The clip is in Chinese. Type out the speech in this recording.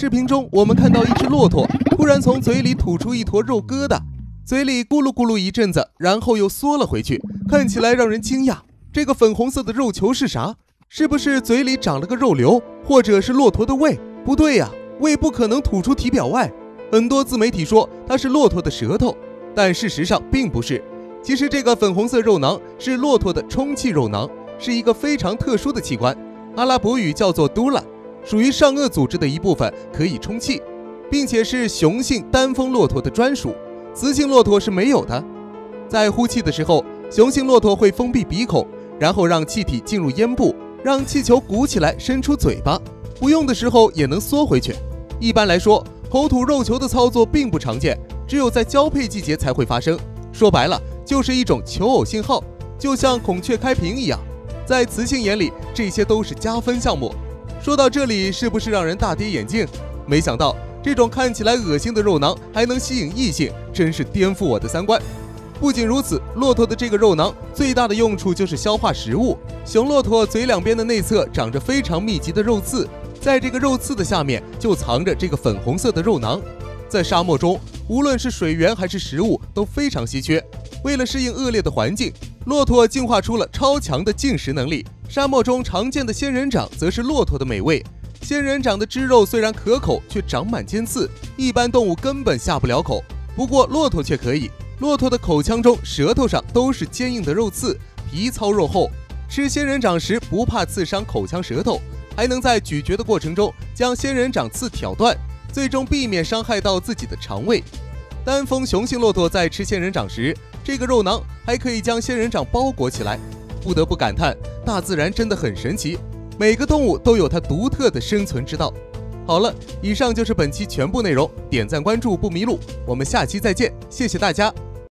视频中，我们看到一只骆驼突然从嘴里吐出一坨肉疙瘩，嘴里咕噜咕噜一阵子，然后又缩了回去，看起来让人惊讶。这个粉红色的肉球是啥？是不是嘴里长了个肉瘤，或者是骆驼的胃？不对呀，胃不可能吐出体表外。很多自媒体说它是骆驼的舌头，但事实上并不是。其实这个粉红色肉囊是骆驼的充气肉囊，是一个非常特殊的器官，阿拉伯语叫做 dula，属于上颚组织的一部分，可以充气，并且是雄性单峰骆驼的专属，雌性骆驼是没有的。在呼气的时候，雄性骆驼会封闭鼻孔，然后让气体进入咽部，让气球鼓起来伸出嘴巴，不用的时候也能缩回去。一般来说，口吐肉球的操作并不常见，只有在交配季节才会发生。说白了。就是一种求偶信号，就像孔雀开屏一样，在雌性眼里，这些都是加分项目。说到这里，是不是让人大跌眼镜？没想到这种看起来恶心的肉囊还能吸引异性，真是颠覆我的三观。不仅如此，骆驼的这个肉囊最大的用处就是消化食物。雄骆驼嘴两边的内侧长着非常密集的肉刺，在这个肉刺的下面就藏着这个粉红色的肉囊。在沙漠中，无论是水源还是食物都非常稀缺。为了适应恶劣的环境，骆驼进化出了超强的进食能力。沙漠中常见的仙人掌则是骆驼的美味。仙人掌的汁肉虽然可口，却长满尖刺，一般动物根本下不了口。不过骆驼却可以。骆驼的口腔中、舌头上都是坚硬的肉刺，皮糙肉厚。吃仙人掌时不怕刺伤口腔、舌头，还能在咀嚼的过程中将仙人掌刺挑断，最终避免伤害到自己的肠胃。丹峰雄性骆驼在吃仙人掌时，这个肉囊还可以将仙人掌包裹起来，不得不感叹大自然真的很神奇，每个动物都有它独特的生存之道。好了，以上就是本期全部内容，点赞关注不迷路，我们下期再见，谢谢大家。